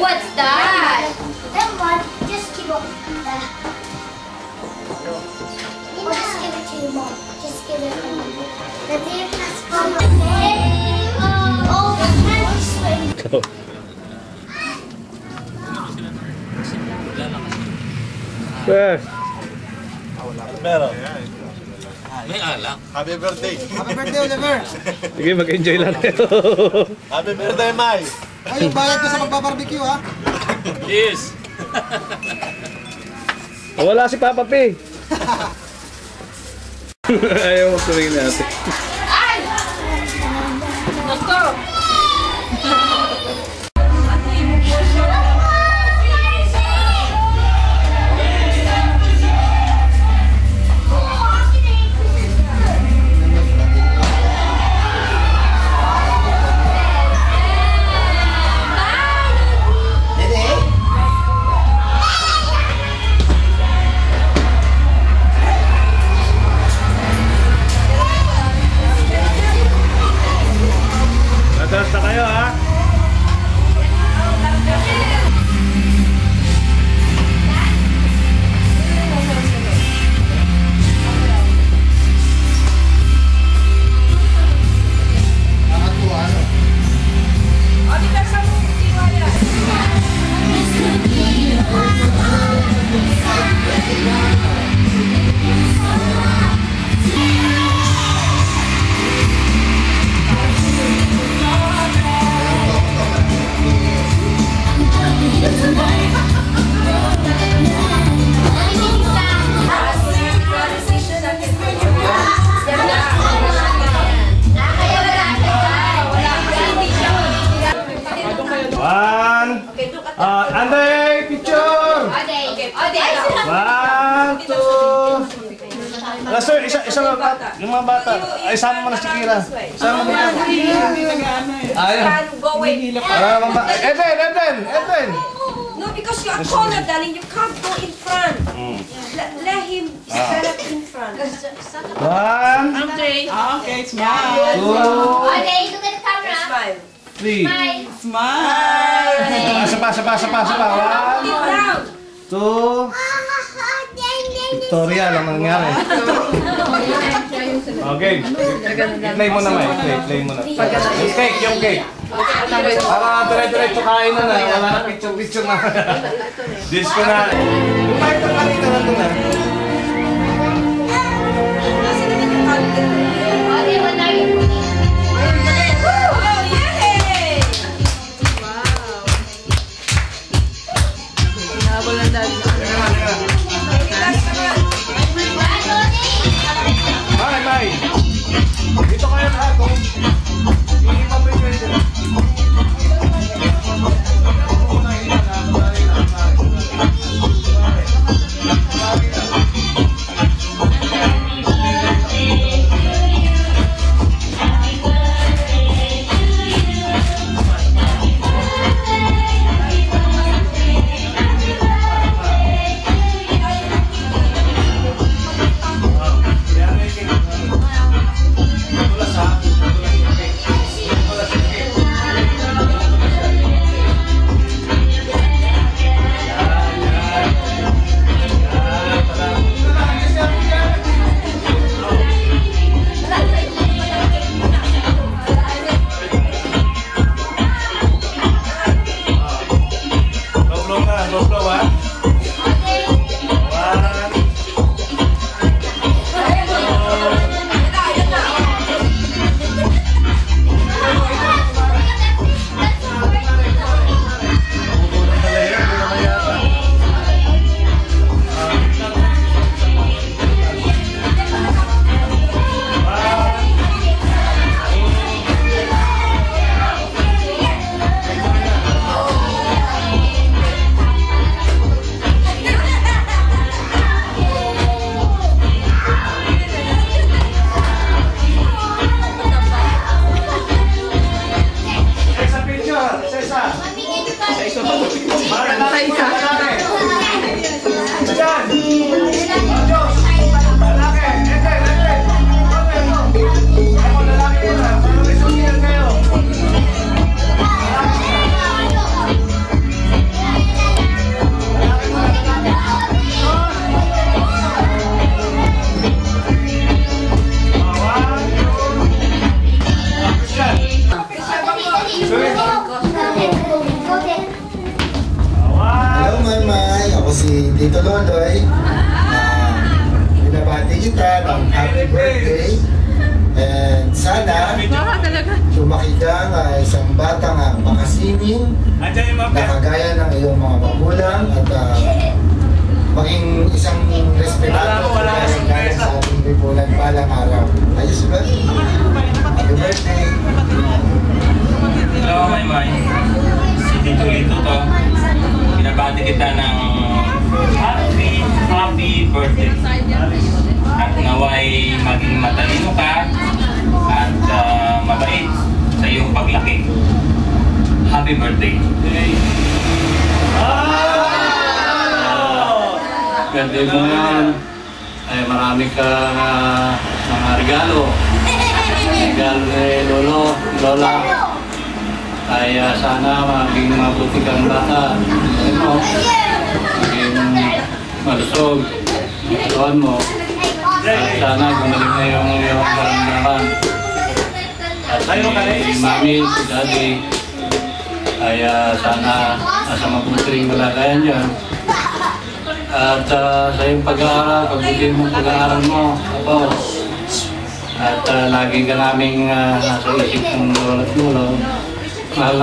what's that? Then what? Just give it. Uh, or just give it to your mom. Just give it to mom. The baby has come Oh, candy swing. Meron. May alak. Happy birthday. Happy birthday, Oliver! sige, mag-enjoy lang tayo. Happy birthday, Mai. Ay, yung bayad ko sa magbabarbecue, ha? Yes. Wala si Papa P. Ayaw mo tumingin natin. Uh, Anday, picture. Okay. Okay. One, two. Ah, sir, isa, isa mga bata. Yung mga bata. Ay, sama mo na si Kira. Sama mo na. Ayun. Ah, mga bata. Eden, Eden, Eden. Because you are taller, darling. You can't go in front. Let, let him stand in front. One, Okay. Okay, smile! two, Okay, look at the camera. Smile. three. Smile. Smile! Ah, sapa, sapa, sapa, sapa. One, two. Victoria lang nangyari. Okay. I-play mo naman. I-play, play mo na. Yung cake, yung cake. Para dire-diretso kain na na. Wala na picture-picture na. Disco na. Mic na kanina na ito na. si Tito Lodoy. Uh, binabati kita ng happy birthday. And sana lumaki ka nga isang bata nga makasining na kagaya ng iyong mga magulang at uh, maging isang respetado sa ating lipunan palang araw. Ayos ba? Matalino ka at ah, mabait sa iyong paglaki. Happy birthday. Birthday mo yan. Ay marami ka mga regalo. Regalo ni Lolo, Lola. Ay ah, sana maging mabuti kang bata. Ay mo, maging malusog. Katawan mo. Sana gumaling na yung iyong karamdaman. At si Mami, si Daddy, ay ah, sana nasa mabuting malagayan dyan. At ah, sa iyong pag-aaral, pagbutin mo pag-aaral mo, ako. At ah, lagi ka naming ah, nasa isip ng lolo at. Mahal